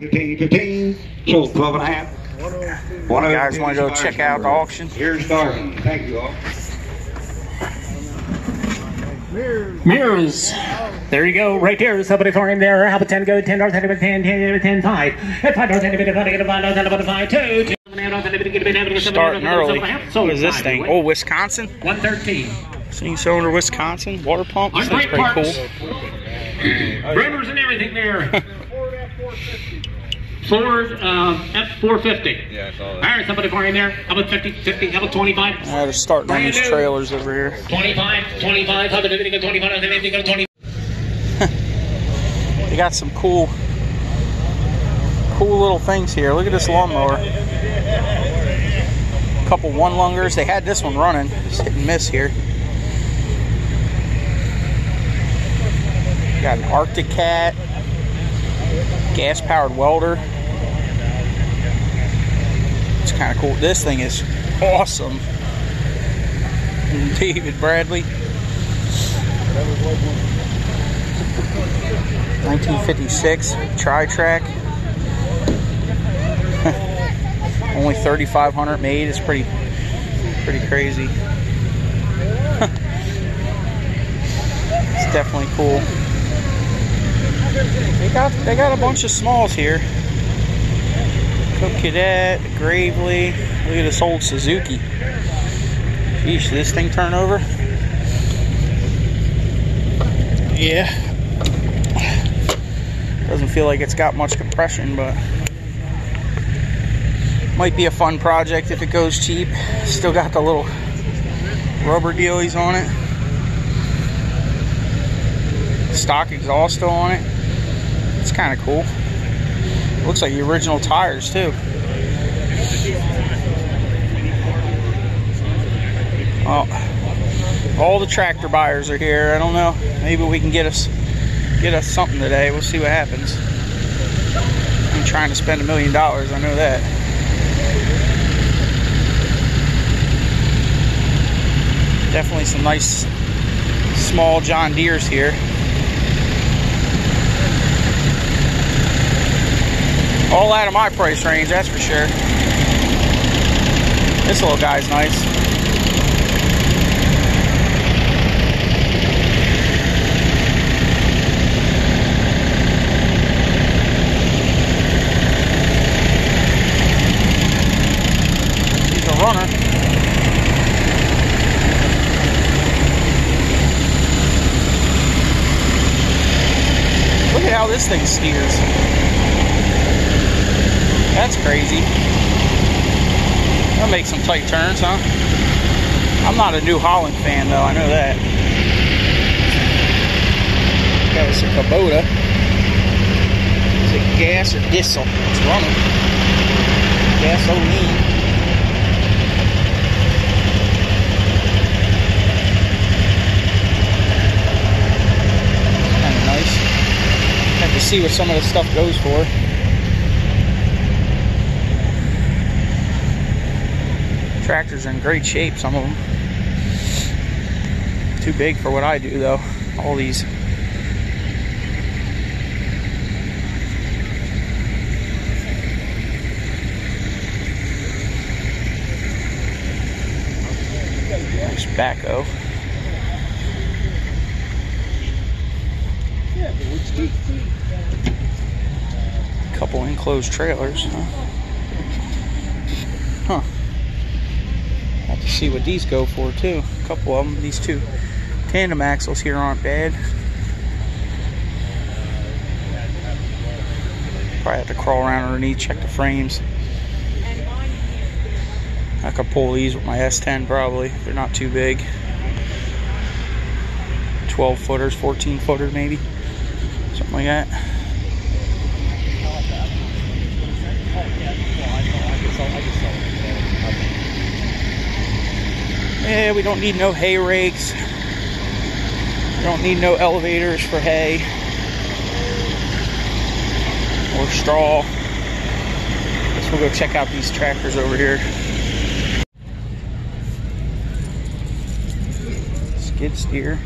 Fifteen, fifteen, sold twelve and a half. One You of guys them want to go check out the auction? Here's Darby. Thank you all. Mirrors. There you go, right there. Somebody for him there. How about 10 go? 10 dollars, 10 10 10 10 10 5. At 5 dollars, 10 10 5 5 5 5 2. Starting early. What is this thing? Oh, Wisconsin? 113. Sing cylinder Wisconsin water pump. This On thing's great pretty parts. cool. Rumors and everything there. Ford uh, F450. Yeah, I saw that. right, somebody for him there. How about 50, 50, how about 25? Uh, they're starting on these trailers over here. 25, 25, how about everything go 25, everything go 20. They got some cool, cool little things here. Look at this lawnmower. A Couple one lungers. They had this one running. Just hit and miss here. Got an Arctic Cat, gas powered welder. It's kind of cool. This thing is awesome. David Bradley. 1956 tri-track. Only 3,500 made. It's pretty, pretty crazy. it's definitely cool. They got they got a bunch of smalls here. Cub Cadet, Gravely. Look at this old Suzuki. Did this thing turn over? Yeah. Doesn't feel like it's got much compression, but might be a fun project if it goes cheap. Still got the little rubber dealies on it. Stock exhaust still on it. It's kind of cool. Looks like the original tires too. Oh, all the tractor buyers are here. I don't know. Maybe we can get us get us something today. We'll see what happens. I'm trying to spend a million dollars. I know that. Definitely some nice small John Deere's here. All out of my price range, that's for sure. This little guy's nice. He's a runner. Look at how this thing steers. That's crazy. That'll make some tight turns, huh? I'm not a New Holland fan, though. I know that. That was a Kubota. Is it gas or diesel? It's running. Gasoline. Kind of nice. Have to see what some of the stuff goes for. Tractors in great shape, some of them. Too big for what I do, though. All these. There's backhoe. Couple enclosed trailers? Huh. Have to see what these go for too. A couple of them. These two tandem axles here aren't bad. Probably have to crawl around underneath, check the frames. I could pull these with my S10 probably. They're not too big. 12 footers, 14 footers maybe. Something like that. Yeah, we don't need no hay rakes. We don't need no elevators for hay or straw. Guess we'll go check out these tractors over here. Skid steer.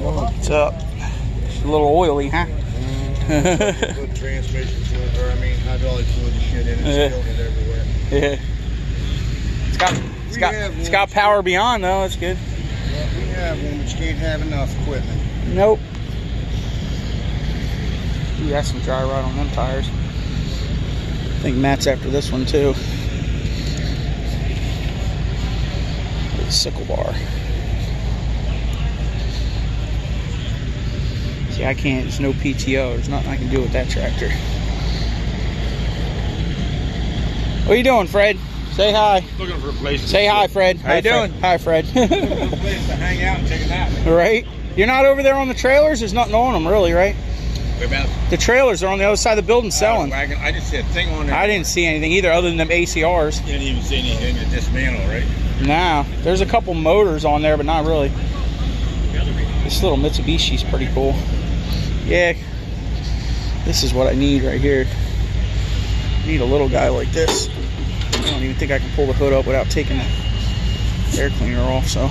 What's up? It's a little oily, huh? Mm-hmm. Put transmission fluid, or I mean hydraulic fluid and shit in it, Yeah. Spilled it everywhere. yeah. It's got it's We got it's got power beyond though. It's good. Well, we have one, but you can't have enough equipment. Nope. Ooh, that's some dry rot on them tires. I think Matt's after this one too. Sickle bar. See, I can't. There's no PTO. There's nothing I can do with that tractor. What are you doing, Fred? Say hi. Looking for a place. to Say hi. Fred. How you Hi, Fred. doing? Hi, Fred. Looking for a place to hang out and take a nap. right? You're not over there on the trailers? There's nothing on them, really, right? The trailers are on the other side of the building selling. Wagon. I just see a thing on there. I didn't see anything either other than them ACRs. You didn't even see anything to dismantle, right? Nah, there's a couple motors on there, but not really. This little Mitsubishi's pretty cool. Yeah, this is what I need right here. Need a little guy like this. I don't even think I can pull the hood up without taking the air cleaner off, so.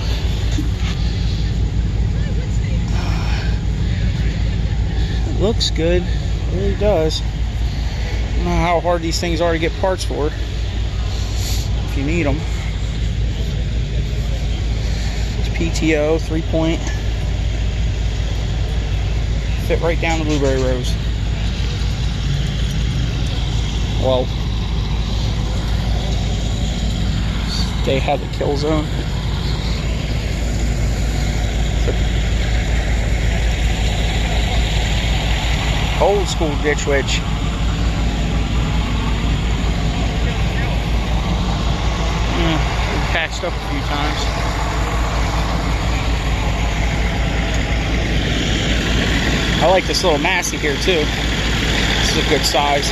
It looks good. It really does. I don't know how hard these things are to get parts for if you need them. It's PTO, three point. Fit right down the blueberry rose. Well, they have the kill zone. Old school ditch witch. Yeah, patched up a few times. I like this little Massey here too. This is a good size.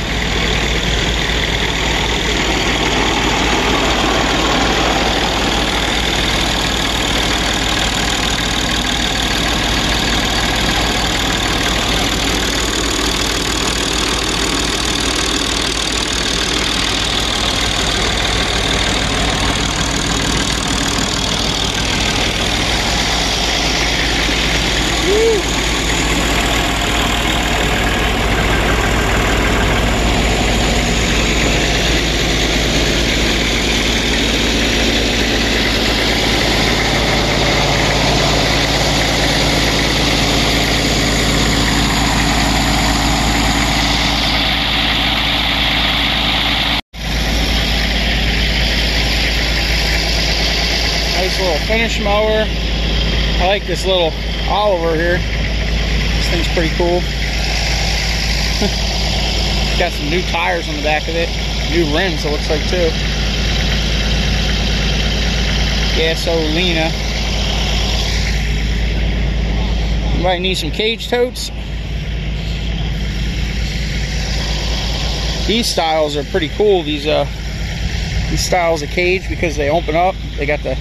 Little finish mower. I like this little Oliver here. This thing's pretty cool. Got some new tires on the back of it. New rims, it looks like too. Gasolina. Might need some cage totes. These styles are pretty cool. These uh these styles of cage because they open up. They got the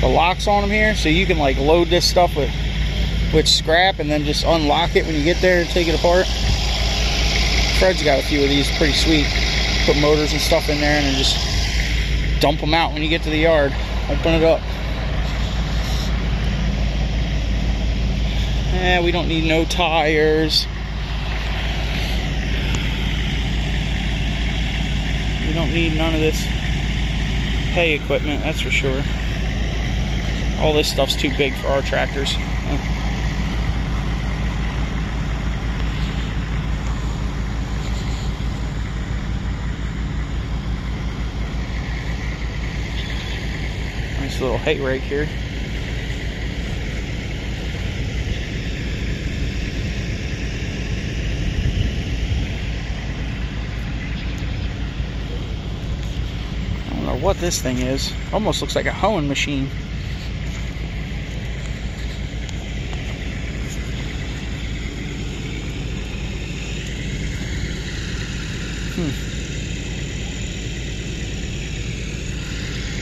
the locks on them here, so you can like load this stuff with with scrap and then just unlock it when you get there and take it apart. Fred's got a few of these, pretty sweet. Put motors and stuff in there and then just dump them out when you get to the yard. Open it up. Eh, we don't need no tires. We don't need none of this hay equipment, that's for sure. All this stuff's too big for our tractors. Nice little hay rake here. I don't know what this thing is. Almost looks like a hoeing machine.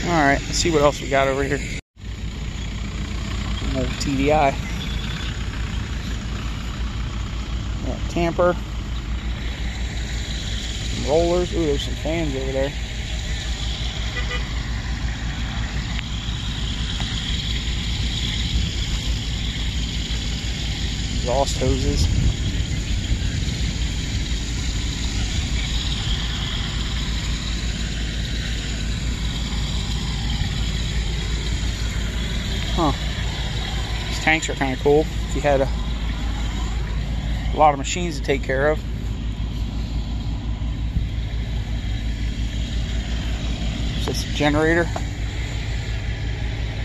All right, let's see what else we got over here. Another TDI. Tamper. Some rollers. Ooh, there's some fans over there. exhaust hoses. Huh. These tanks are kind of cool. If you had a, a lot of machines to take care of. Is this a generator?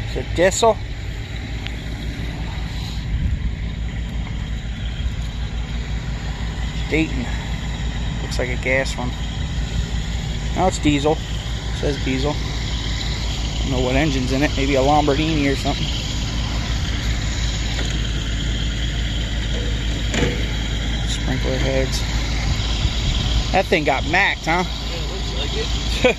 Is it diesel? Dayton. Looks like a gas one. No, it's diesel. It says diesel. Don't know what engine's in it. Maybe a Lombardini or something. Sprinkler heads. That thing got macked, huh? Yeah, like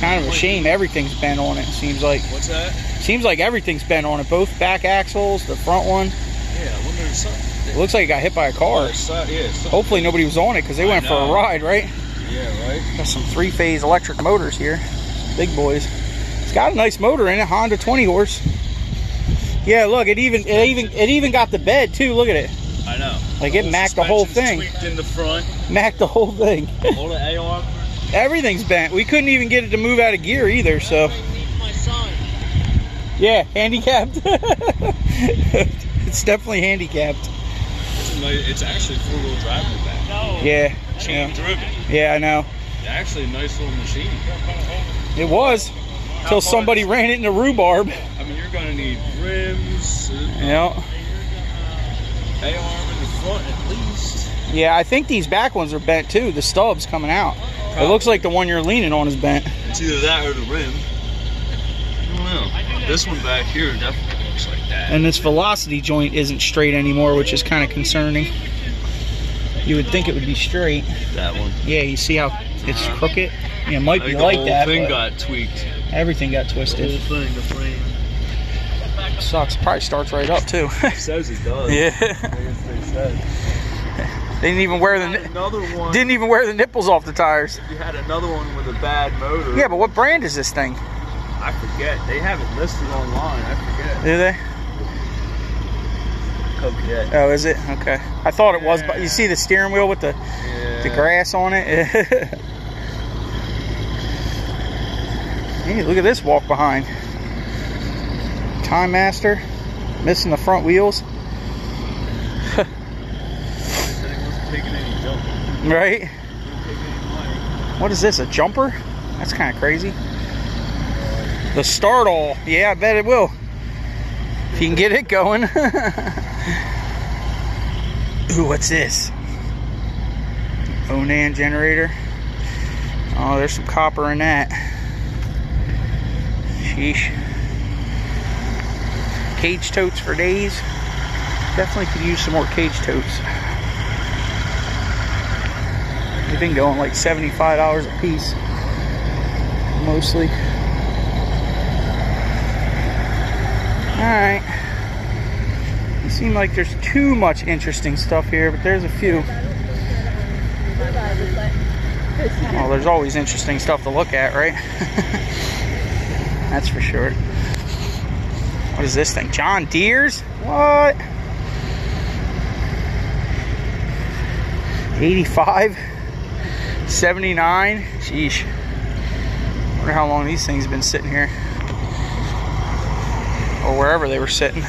kind of a shame. Everything's bent on it. Seems like. What's that? Seems like everything's bent on it. Both back axles, the front one. Yeah, I wonder if something. It looks like it got hit by a car. Yeah, something. Hopefully nobody was on it because they I went for a ride, right? Yeah, right. Got some three-phase electric motors here. Big boys. It's got a nice motor in it, Honda 20 horse. Yeah, look, it even it even it even got the bed too. Look at it. I know. Like it macked the whole thing. Tweaked in the front. Macked the whole thing. All the AR. Everything's bent. We couldn't even get it to move out of gear either, so My son. yeah, handicapped. it's definitely handicapped. It's, a nice, it's actually four wheel drive in the back. No. Yeah. Chain Yeah, driven. yeah I know. Actually, a nice little machine. It was. Till somebody ran it into rhubarb. I mean, you're gonna need rims, Yeah. A arm in the front at least. Yeah, I think these back ones are bent too. The stub's coming out. It looks like the one you're leaning on is bent. It's either that or the rim. I don't know. This one back here definitely looks like that. And this velocity joint isn't straight anymore, which is kind of concerning. You would think it would be straight. that one. Yeah, you see how it's Uh-huh. crooked? Yeah, it might be think the like whole that, thing got tweaked. Everything got The whole twisted. thing, the frame. Sucks. Probably starts right up too. Says it does. yeah. They said. They didn't even wear the another one. didn't even wear the nipples off the tires. you had another one with a bad motor. Yeah, but what brand is this thing? I forget. They have it listed online. I forget. Do they? Coquette. Oh, is it? Okay. I thought it was, but you see the steering wheel with the Yeah. the grass on it. hey, look at this walk behind. Time Master, missing the front wheels, right? What is this? A jumper? That's kind of crazy. The start all. Yeah, I bet it will. If you can get it going. Ooh, what's this? Onan generator. Oh, there's some copper in that. Sheesh. Cage totes for days. Definitely could use some more cage totes. They've been going like $75 a piece. Mostly. Alright. Doesn't seem like there's too much interesting stuff here, but there's a few. Well, there's always interesting stuff to look at, right? That's for sure. What is this thing? John Deere's? What? 85? 79? Sheesh. Wonder how long these things have been sitting here. Or wherever they were sitting.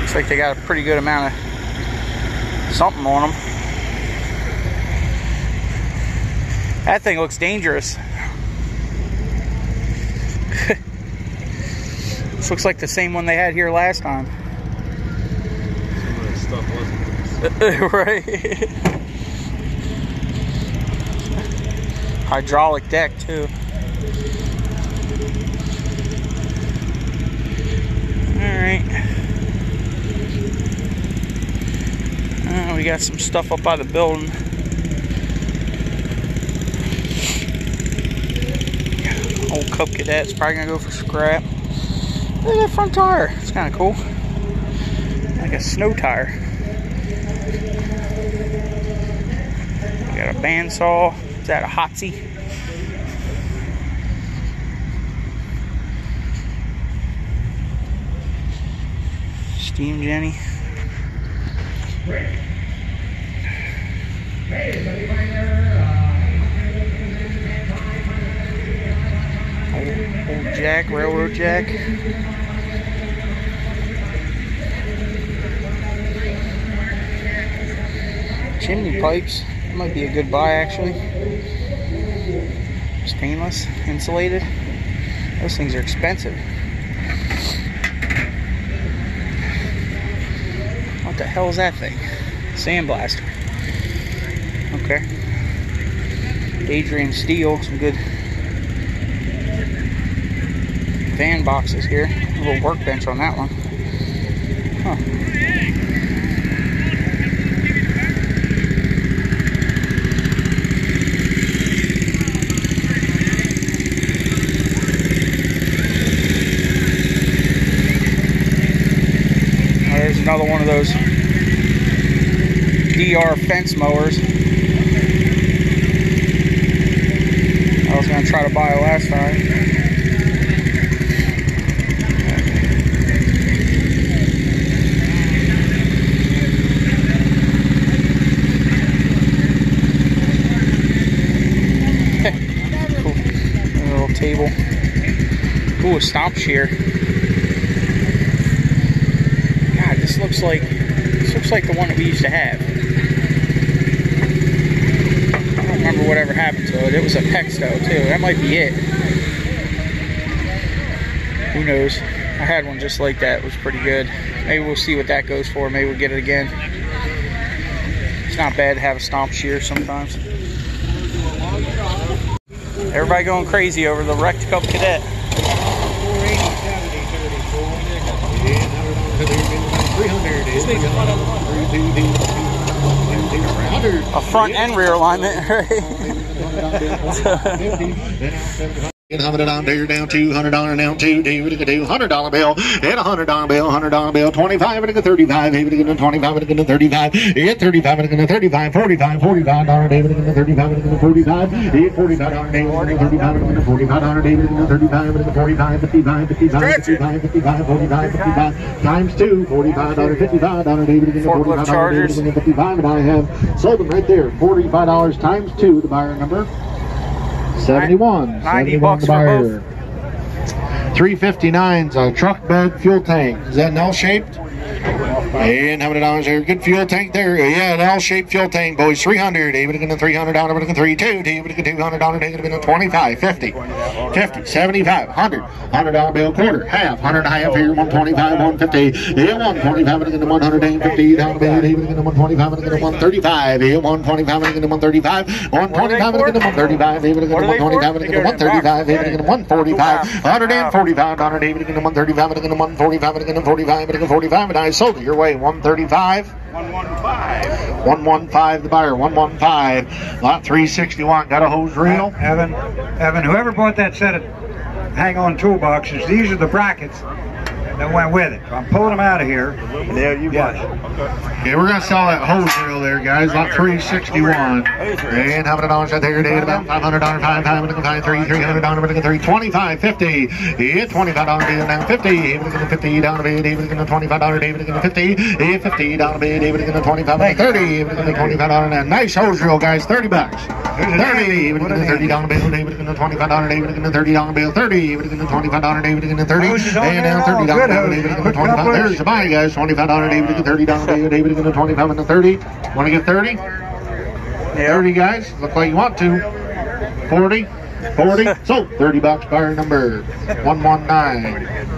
Looks like they got a pretty good amount of something on them. That thing looks dangerous. Looks like the same one they had here last time. Some of that stuff wasn't. right. Hydraulic deck too. All right. Uh, we got some stuff up by the building. Old Cub Cadet's probably gonna go for scrap. Look at that front tire. It's kind of cool. Like a snow tire. We got a bandsaw. Is that a Hotsy? Steam Jenny. Old, old jack, railroad jack. Chimney pipes. Might be a good buy actually. Stainless, insulated. Those things are expensive. What the hell is that thing? Sandblaster. Okay. Adrian Steel, some good van boxes here. A little workbench on that one. Huh. There's another one of those DR fence mowers. I was gonna try to buy it last time. cool. A little table. Stomp shear. God, this looks like this looks like the one that we used to have. I don't remember whatever happened to it. It was a Pexto too. That might be it. Who knows? I had one just like that. It was pretty good. Maybe we'll see what that goes for. Maybe we'll get it again. It's not bad to have a stomp shear sometimes. Everybody going crazy over the wrecked Cub Cadet. A front and rear alignment, right? Hundred dollar there down two hundred dollar down two David to do hundred dollar bill and a hundred dollar bill hundred dollar bill twenty five and a thirty five David to twenty five and a thirty five and thirty five and a thirty five forty five forty five dollar David to thirty five and a forty five and forty five dollar David to thirty five and a forty five dollar David to thirty five and a forty five fifty five fifty five fifty five fifty five forty five fifty five times two forty five dollar fifty five dollar David to forty five dollar David to fifty five and I have sold them right there forty five dollars times two the buyer number. 71. 90 bucks for buyer. 359's a truck bed fuel tank. Is that an L shaped? And how many dollars there? Good fuel tank there. Yeah, an L shaped fuel tank, boys. 300. David again, 300 dollar, but again, 3 2. David again, 200 dollar, David again, 25, 50, 50, 75, 100, 100 dollar bill, quarter, half, 100 and a half here, 125, 150. Yeah, 125 and again, 150 dollar bill, David again, 125 and again, 135. Yeah, 125 and again, 135. 125 and again, 135. David again, 125 and again, 135. David again, 145. 145 dollar, David again, 135 and again, 145 and again, 45 and again, 45. And I sold it your way, 135. 115. 115 the buyer, 115. Lot 361, got a hose reel. Evan, Evan, whoever bought that set of hang-on toolboxes, these are the brackets that went with it. So I'm pulling them out of here. There you Yes. Okay, we're gonna sell that hose reel there, guys. Lot 361. And how many dollars out there? David about 500 dollars, five, five, five, five, three, 300 dollars, but three, 25, 50. Yeah, 25 dollars bid now, 50. David gonna 50 dollar bid, David gonna 25 dollar, David gonna 50. Yeah, 50 dollar bid, David gonna 25 and 30. David gonna 25 dollar now. Nice hose reel, guys. 30 bucks. 30. David gonna 30 dollar bill, David gonna 25 dollar, David gonna 30 dollar bill, 30. David gonna 25 dollar, David gonna 30. Hoses on And now all 30 David gonna Quick 25. There's the buy, guys. 25 dollar, David gonna 30 dollar, David, David gonna 25 and a 30. Want to get 30? Yeah. 30 guys. Look like you want to. 40. 40. So 30 bucks buyer number 119.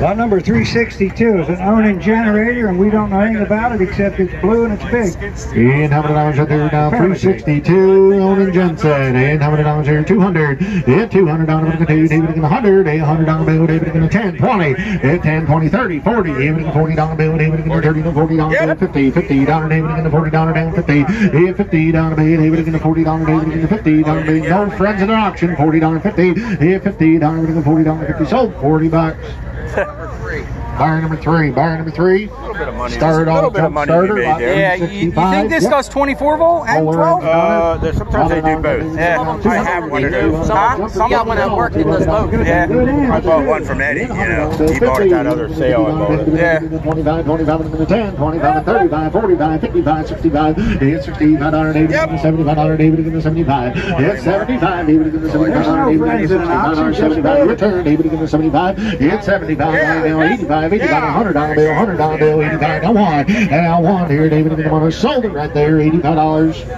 Lot number 362 is an Onan generator, and we don't know anything about it except it's blue and it's big. And how many dollars are there now? 362 Onan Jensen. And how many dollars are there? 200. And 200 dollars going to David again 100. A 100 dollar bill. David again 10, 20. And 10, 20, 30, 40. David again 40 dollar bill. David again 30 to 40 dollar bill. 50, 50 dollar. David again 40 dollar down. 50. And 50 dollar bill. David again 40 dollar. David again 50 dollar bill. No friends at an auction. 40 dollar 50. And 50 dollar. David again 40 dollar 50. Sold 40 bucks. Buyer number three. Buyer number three. A little bit of money. Started on a starter. Yeah, you, you, think this yep. does 24 volt and 12? Uh, sometimes they do both. Yeah. I have one of those. Huh? Some got one at work that does both. Yeah. I bought one from Eddie, you know. He bought it that other sale. I bought it. Yeah. 25, 25, and 10, 25, and 35, 45, 55, 65, and 65, 180, yep. 75, 180, 75, and 75, 80, 75, 180, 75, 75, return, 80, 75, and 75, 85, have 80 yeah. 100 dollar bill, 100 dollar bill, 85 I won. And I won here, David, and on her shoulder right there, $85.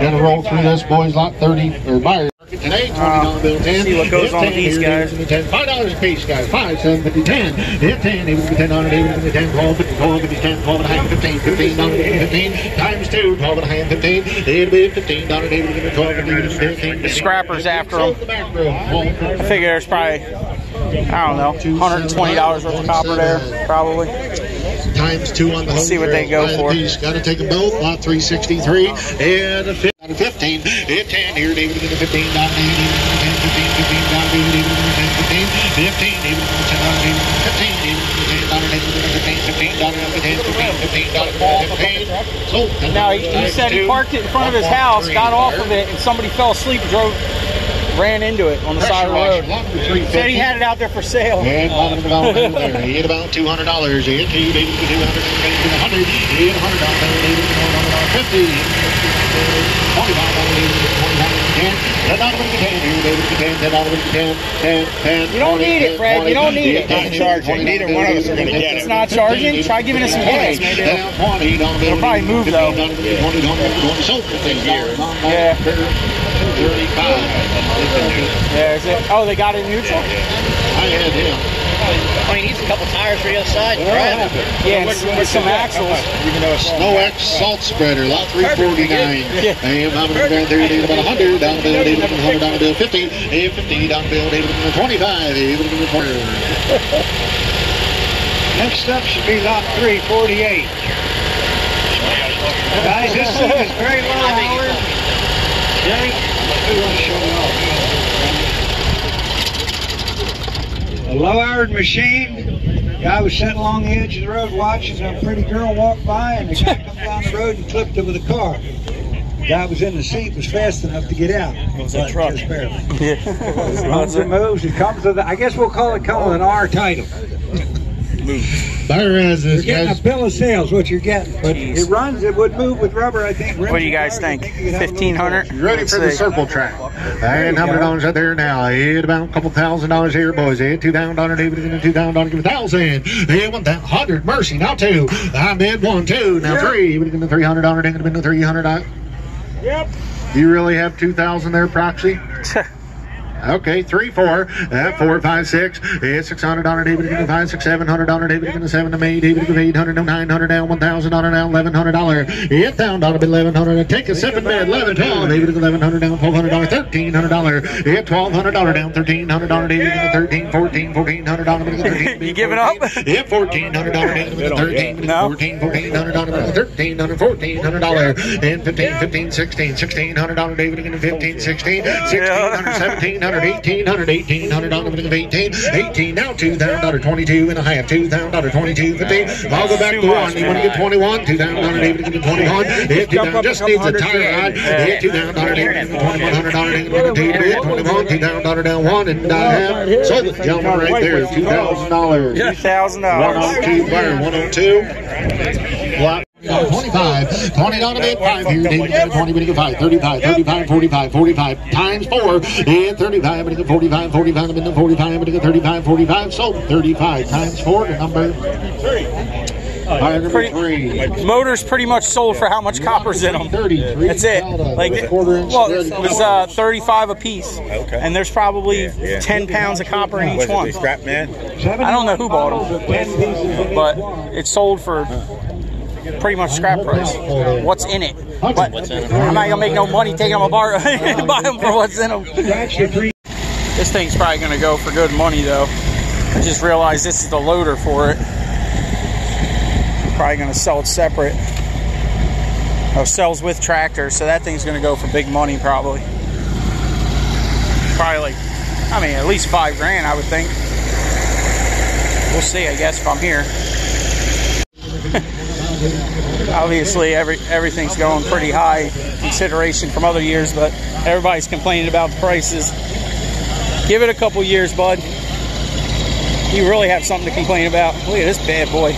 Gonna roll through this, boys, lot 30, or buyer. Today, $20 uh, bill 10. See what goes on with these guys. $5 a piece, guys. 5, 7, 50, 10. Hit 10, even with 10 on it, even with 10, 12, 50, 12, 50, 10, 12 and a half, 15, 15, not even 15, times 2, 12 and a half, 15, it'll be 15, not even 12, 15, 15. The scrappers after them. I figure there's probably I don't know, $120 worth of copper there, probably. times two on the home see what they go for. Got to take them both. Lot 363 and a fif- out of 15. Hit 10 here. David again to 15. Down to 10, 15, 15. Down to David again to 10, 15. 15. David again to 10. Down to David again to 15. David again to 10. Down to David again to 15. 15. Down to 10. 15. 15. Down to 15. So, Now, he, he said he parked it in front of his house, got off of it, and somebody fell asleep, drove, ran into it on the side of the road. Said he had it out there for sale. And bottom of the dollar bill there. He hit about two hundred dollars. He hit two, David to two hundred, David to hundred. He hit hundred dollars. David to one hundred dollars fifty. Twenty-five dollars. David to twenty-five. Ten. Ten dollars to ten. Here, David to ten. Ten dollars to ten. Ten. Ten. You don't need it, Fred. You don't need it. Not charging. Neither one of us are gonna get it. It's not charging. Try giving us some gas, maybe. Down It'll probably move, though. Twenty. Down twenty. Sold for things here. Yeah. Yeah, is it? Oh, they got it neutral? I had him. Oh, he needs a couple tires for the other side. Right. Yeah, it's, it's some axles. SnowEx salt spreader, lot 349. Hey, I'm having a grand theory about 100, down the bill, David, 100, down the bill, 50, hey, 50, down the bill, David, 25, David, 20. Next up should be lot 348. Guys, this thing is very low hour. Jake, we want to show you off. A low-hour machine. Guy was sitting along the edge of the road watching a pretty girl walk by, and the guy come down the road and clipped her with a car. Guy was in the seat, was fast enough to get out. It was a truck. It runs and moves. It comes with, a, I guess we'll call it come with an R title. Byron has You're this, getting a bill of sales, what you're getting. But it runs, it would move with rubber, I think. What do you guys think? 1500 You ready for the circle track? And how many dollars out there now? Hit about a couple thousand dollars here, boys. Hit two thousand dollar, David, and two thousand dollar, give a thousand. Hit one thousand, hundred, mercy, now two. I bid one, two, now three. David, give a three hundred dollar, David, give a three hundred. Yep. You really have two thousand there, proxy? Okay, three, four, uh, four, five, six. It's six hundred dollar David again, five, six, seven hundred dollar David again, seven to me. David again, eight hundred, nine hundred down, one thousand dollar down, eleven hundred dollar. Eight down dollar, eleven hundred. Take a seven bid, eleven, twelve. David again, eleven hundred down, twelve hundred dollar, thirteen hundred dollar. Eight, twelve hundred dollar down, thirteen hundred dollar. David again, thirteen, fourteen, fourteen hundred dollar. Thirteen, You giving up? Yeah, fourteen hundred dollar. David thirteen, No. fourteen, fourteen hundred dollar. Thirteen hundred, fourteen hundred dollar. And fifteen, fifteen, sixteen, sixteen hundred dollar. David again, fifteen, sixteen, sixteen hundred, seventeen hundred, eighteen hundred. Eighteen hundred dollars, eighteen, eighteen. Now two thousand dollar, twenty-two and a half. Two thousand dollar, twenty-two, fifty. I'll go back to one. You want to get twenty-one? Two thousand dollar, David, get twenty-one. If just needs a tire two thousand dollar, David, twenty-one hundred dollar, David, get two bid, twenty-one. Two thousand dollar down one and a half. So the gentleman right there, thousand dollars. $2,000. 102 buyer, 102. Lot 25, 20 on a bid, 5 here, David, get a 20, 5, 35, 35, 45, 45, times 4, and 35, we get 45, 45, I'm in the 45, we get 35, 45, so 35 times 4, the number Buyer number Pretty- 3. Motor's pretty much sold for how much copper's in them. 33. That's it. Like, quarter inch well, thread. it was uh, 35 a piece, okay. and there's probably 10 pounds of copper in each one. scrap man? I don't know who bought them, but it's sold for pretty much scrap price. What's in it? But I'm not gonna make no money taking them apart buy them for what's in them. This thing's probably gonna go for good money though. I just realized this is the loader for it. Probably gonna sell it separate. Oh, sells with tractor, so that thing's gonna go for big money probably. Probably like, I mean, at least five grand, I would think. we'll see, I guess, if I'm here. Obviously, every everything's going pretty high consideration from other years, but everybody's complaining about the prices. Give it a couple years, bud. You really have something to complain about. Look at this bad boy.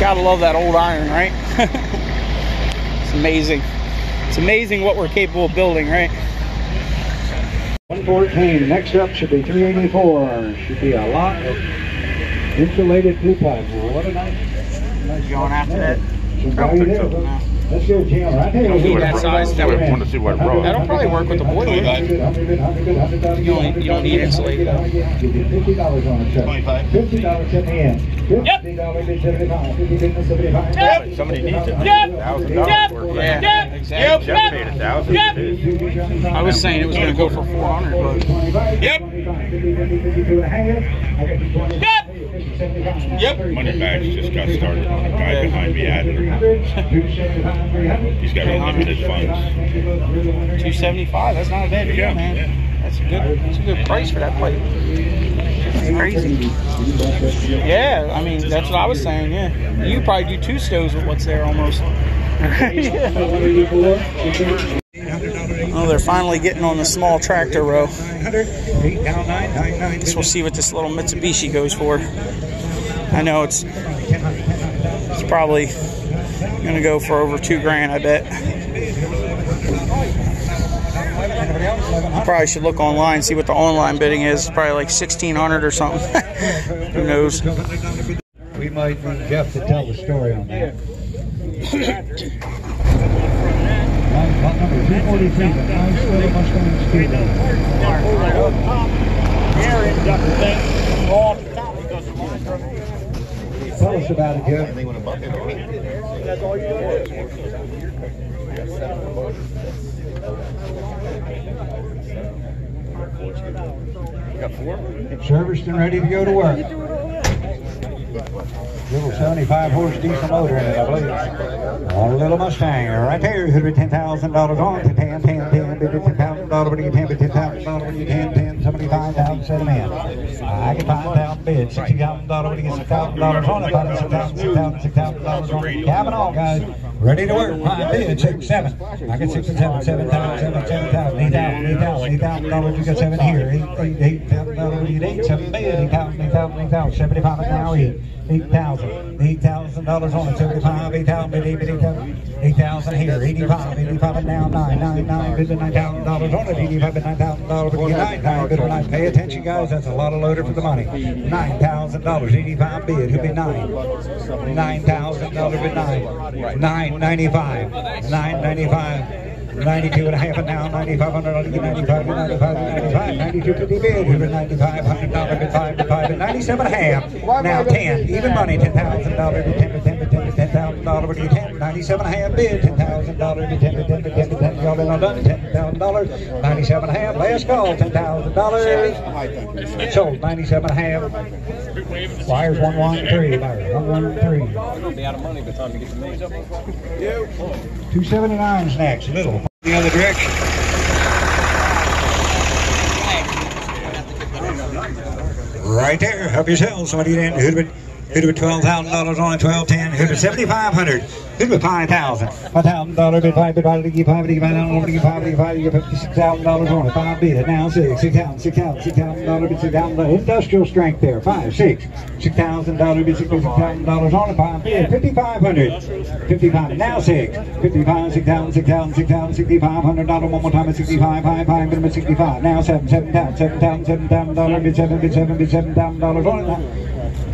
Gotta love that old iron, right? it's amazing. It's amazing what we're capable of building, right? 114. Next up should be 384. Should be a lot of insulated blue pipe. What a nice, nice Going after that. Some value there. No. Let's go, Jim. Right there. need that size. That would- want to see what it brought. That'll probably work with the boiler. You don't- you don't need insulated. Fifty dollars on it, sir. 25. Fifty dollars at the end. Fifty dollars is seventy-five. Fifty business seventy-five. Somebody needs it. Yep. Thousand dollars worth. Yeah, exactly. Jeff paid a thousand. Yep. I was saying it was gonna go for 400, but Yep. Yep. Yep. Money bags just got started. The guy behind me added. He's got unlimited funds. 275. That's not a bad deal, Yeah, man. yeah. That's a good. That's a good price for that plate. It's crazy. Yeah, I mean that's what I was saying. Yeah, you probably do two stoves with what's there almost. They're finally getting on the small tractor row. I Guess we'll see what this little Mitsubishi goes for. I know it's it's probably gonna go for over two grand. I bet. I probably should look online, see what the online bidding is. Probably like sixteen hundred or something. Who knows? We might need Jeff to tell the story on that. Lot number 243, the nice little Mustang Speedway. Tell us about it, Jeff. Serviced and ready to go to work. Little 75 horse diesel motor in it, I believe. On a little Mustang, right there, could be ten thousand dollars on to ten, ten, ten, bid ten thousand dollars, bid ten thousand dollars, what do you ten, ten, somebody five thousand, set them in. I can five thousand bid, sixty thousand dollars, what get, six thousand dollars on it, five, six thousand, six thousand, six thousand dollars on it. Have it all, guys. Ready to work, five bid, six, seven. I get six and seven, seven thousand, seven, seven thousand, eight thousand, eight thousand, eight thousand dollars, you got seven here, eight, eight, eight thousand dollars, you get eight, seven bid, eight thousand, eight thousand, eight thousand, seventy-five an hour, eight. Eight thousand, eight thousand dollars on it, seventy-five, eight thousand, eight, eight, eight thousand, eight thousand here, eighty-five, eighty-five and now, nine, nine, nine, bid nine thousand dollars on it, eighty-five and nine thousand dollars, bid nine, nine, bid nine, pay attention guys, that's a lot of loader for the money. Nine thousand dollars, eighty-five bid, who'll be nine? Nine thousand dollars bid nine, nine ninety-five, nine ninety-five. 92 and a half and now 9500 I'll give you 95 and 95 and 95 92 50 bid over 95 hundred dollar bid 5 to 5 and 97 a half. Now 10 even money 10,000 dollar bid 10 to 10 to 10 to 10,000 dollar bid 10 97 and a half bid 10,000 dollar bid 10 to 10 to 10 to 10 y'all been all done 10,000 dollars. 97 and a half last call 10,000 dollars. Sold 97 and a half. Wires 113 wires 113 279's next, little. The other direction. Right there, help yourselves. Somebody in. Who'd have been, who'd have twelve thousand dollars on it, twelve ten. Who'd have seventy five hundred. Who'd have been five thousand. Five thousand dollar bid five bid five bid five bid five dollars bid five bid five bid six thousand dollars on it. Five bid now six six thousand six thousand six thousand dollar bid six thousand. Industrial strength there. Five six six thousand dollar bid six thousand dollars on it. Five bid fifty five hundred. Fifty five now six. Fifty five six thousand six thousand six thousand sixty five hundred dollar one more time at sixty five five five at sixty five now seven seven thousand seven thousand seven thousand dollar bid seven bid seven bid seven thousand dollars on it.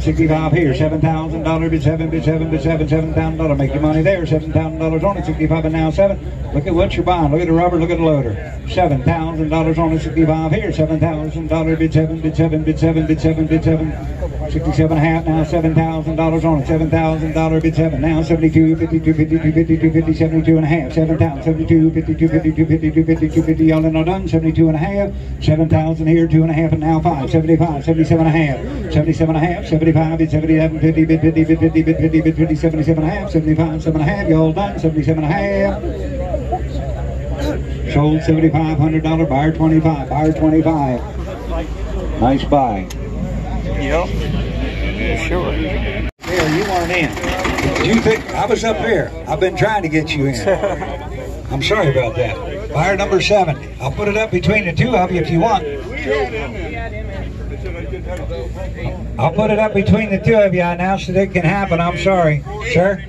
65 here, $7,000 bid 7, bid 7, bid 7, $7,000. Make your money there, $7,000 on it, 65 and now 7. Look at what you're buying. Look at the rubber, look at the loader. $7,000 on it, 65 here, $7,000 bid 7, bid 7, bid 7, bid 7, bid 7. 67 and a half, now $7,000 on it, $7,000 bid seven, now 72, 52, 52, 52, 50, 72 and a half, 7,000, 72, 52, 52, 52, 52, 50, all in all done, 72 and a half, 7,000 here, two and a half, and now five, 75, 77 and a half, 77 and a half, 75, bid 77, 50, bid 50, bid 50, bid 50, bid 50, 77 and a half, 75, 7 and a half, y'all done, 77 and a half. Sold $7,500, buyer 25, buyer 25. Nice buy. Yep. Sure. There, you weren't in. You think I was up here? I've been trying to get you in. I'm sorry about that. Fire number seven. I'll put it up between the two of you if you want. I'll put it up between the two of you. I announced that it can happen. I'm sorry. Sir?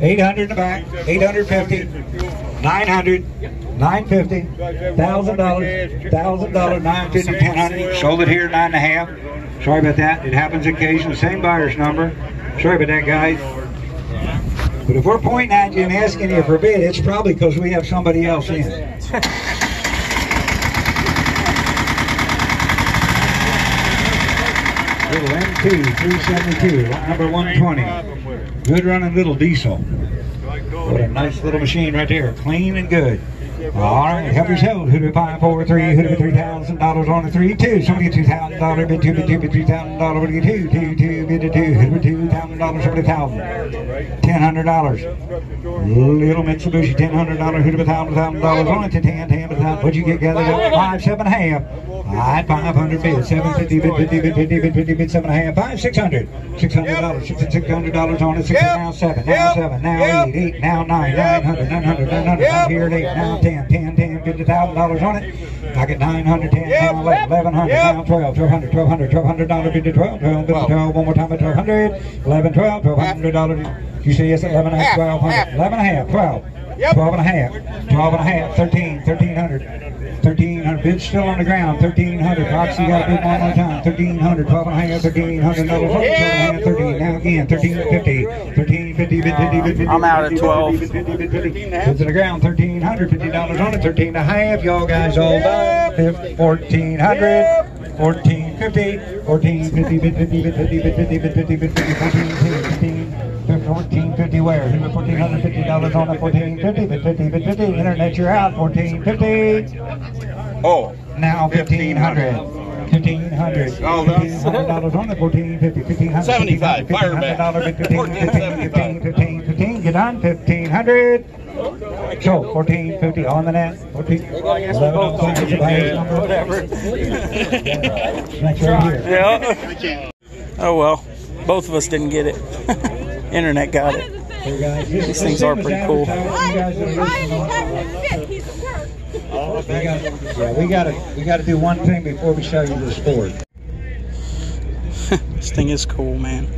800 in the back. 850. 900. 950. Thousand dollars. Thousand dollars. 950. 1000. Sold it here. Nine and a half. Sorry about that. It happens occasionally. Same buyer's number. Sorry about that, guys. But if we're pointing at you and asking you for a bid, it's probably because we have somebody else in. Little M2 372, number 120. Good running little diesel. What a nice little machine right there. Clean and good. All right, help yourself. Do five, four, three? Who do three thousand dollars on a three, two? Somebody get two thousand dollar bid, two, bid, two, bid, three thousand dollar bid, two, two, two, bid, two. Who do two thousand dollars, somebody thousand? Ten hundred dollars. Little Mitsubishi, ten hundred dollars. Who do a thousand, thousand dollars on it? To ten, ten, thousand. What'd you get gathered up? Five, seven, half. Right, five hundred bid, seven fifty bid, fifty bid, fifty bid, fifty bid, seven and a half, five, six hundred, six hundred dollars, six, six hundred dollars on it. Six, now seven, now seven, now eight, eight, now nine, nine hundred, nine hundred, nine hundred. I'm here at eight, now ten, ten, ten, fifty thousand dollars on it. I get nine hundred, ten, now eleven, eleven hundred, now twelve, twelve hundred, twelve hundred, twelve hundred dollar bid to twelve, twelve, bid to twelve, one more time at twelve hundred, eleven, twelve, twelve hundred dollars. You say yes, eleven and a half, twelve hundred, eleven and a half, twelve. 12 and a half, 12 and a half, 13, 1300, 1300, bid still on the ground, 1300, Roxy got a bid one more time, 1300, 12 and a half, 1300, another 12 and a half, 13, now again, 1350, 1350, bid 50, bid 50, I'm out at 12. bid 50, bid 50, bids on the ground, 1300, 50 dollars on it, 13 and a half, y'all guys all done, 1400, 1450, 1450, bid 50, bid 50, bid 50, bid 50, bid 50, 14, 15, 1450 where? Here with $1,450 on it, 1450, bid 50, bid 50, internet you're out, 1450. Oh, Now 1500. 1500. Oh, that's- $1,500 on it, 1450, 1500. 75, fire back. $1,500 15, 15, 15, 15, 15, get on, 1500. So 1450 on the net. 14, 11 on the side, the buyer's number. Whatever. Next right here. Yeah. Oh well. Both of us didn't get it. Internet got it. Hey guys, These things are pretty cool. advertised. You guys are listening on- We got, yeah, we got to we got to do one thing before we show you the sport. This thing is cool, man.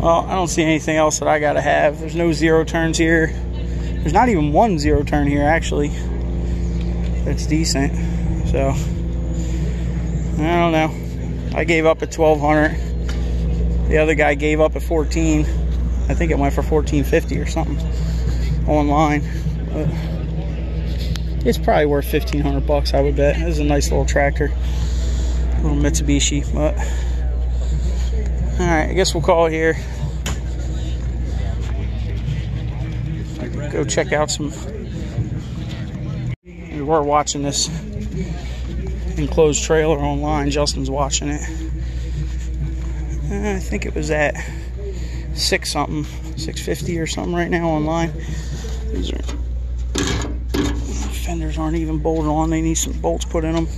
well, I don't see anything else that I gotta have. There's no zero turns here. There's not even one zero turn here, actually. That's decent. So, I don't know. I gave up at 1200. The other guy gave up at 14. I think it went for 1450 or something online. But it's probably worth 1500 bucks, I would bet. This is a nice little tractor. Little Mitsubishi, but all right, I guess we'll call it here. Go check out some. We were watching this enclosed trailer online. Justin's watching it. Uh, I think it was at six something, six fifty or something right now online. These are fenders aren't even bolted on. They need some bolts put in them.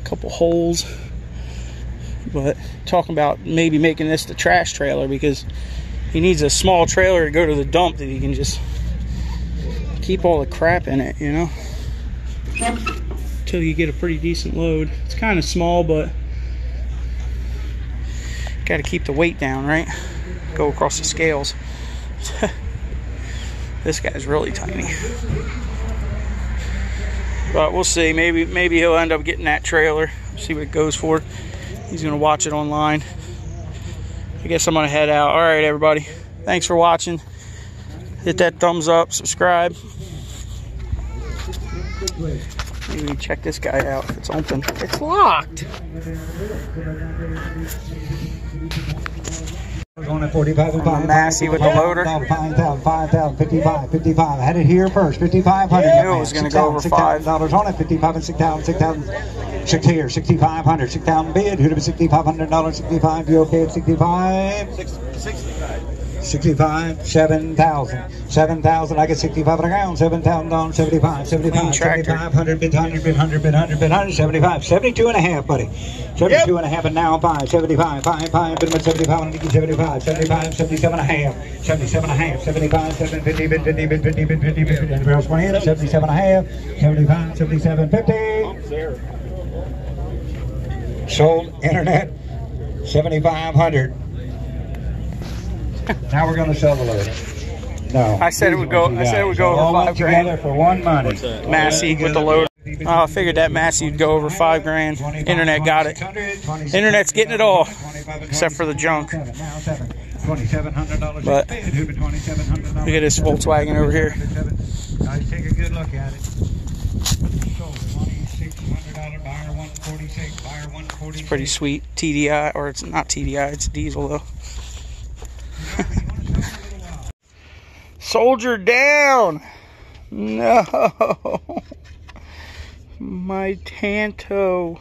A couple holes. But talking about maybe making this the trash trailer because he needs a small trailer to go to the dump that he can just keep all the crap in it, you know? Until you get a pretty decent load. It's kind of small, but got to keep the weight down, right? Go across the scales. this guy's really tiny. But we'll see. Maybe maybe he'll end up getting that trailer. See what it goes for. He's gonna watch it online. I guess I'm gonna head out. All right, everybody. Thanks for watching. Hit that thumbs up, subscribe. Maybe check this guy out if it's open. It's locked. On at 45 and 5. Massey with the loader. 5,000, 5,000, 55, 55. I had it here first. 5,500. Yeah, I knew it was gonna go over five. dollars on it. 55 and 6,000, 6,000. Six here, 6,500, 6,000 bid. Who'd have been 6,500 dollars? 65. You okay at 65? 65, 7,000. 7,000, I get 65 on the ground. 7,000 dollars, 75, 75, Clean tractor. 7,500, bid 100, bid 100, bid 100, bid 100, 75, 72 and a half, buddy. 72 and a half, and now 5, 75, 5, 5, bid 75, 75, 75, 77 and a half, 77 and a half, 75, 750, bid 50, bid 50, bid 50, bid 50, anybody else want in? 77 and a half, 75, 77, 50. Sold internet, 7,500. Now we're gonna sell the loader. No. I said it would go- I said it would go over All five grand. together for one money. Massey with the loader. Oh, I figured that Massey would go over five grand. Internet got it. Internet's getting it all, except for the junk. $2,700 But- bid. Who bid $2,700? Look at this Volkswagen over here. Now you take a good look at it. Sold $2,600, buyer 146, buyer 146. Pretty sweet TDI, or it's not TDI, it's diesel though. Soldier down! No! My Tanto.